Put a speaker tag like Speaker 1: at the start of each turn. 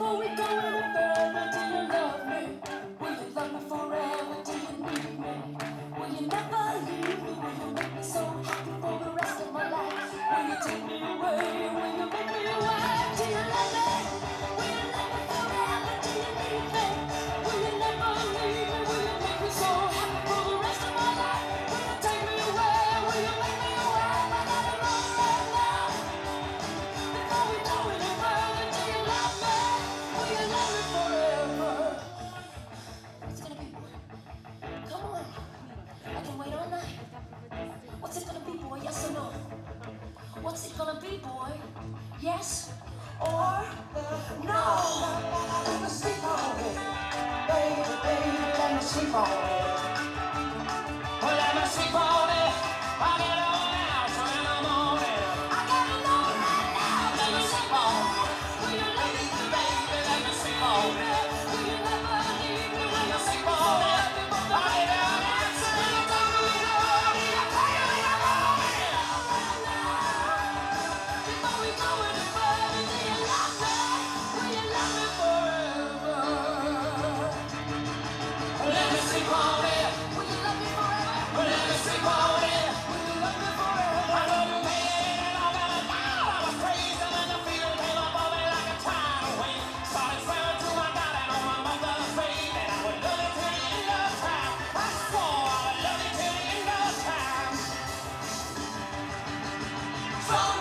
Speaker 1: before we go What's it gonna be, boy? Yes or no?
Speaker 2: Let me sleep on it, baby, baby, let me sleep on it. Come